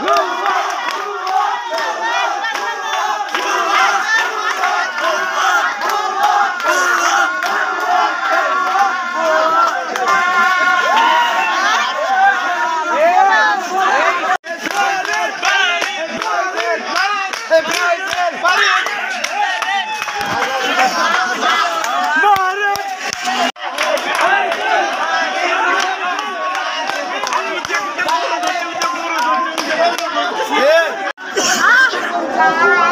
Go Bye.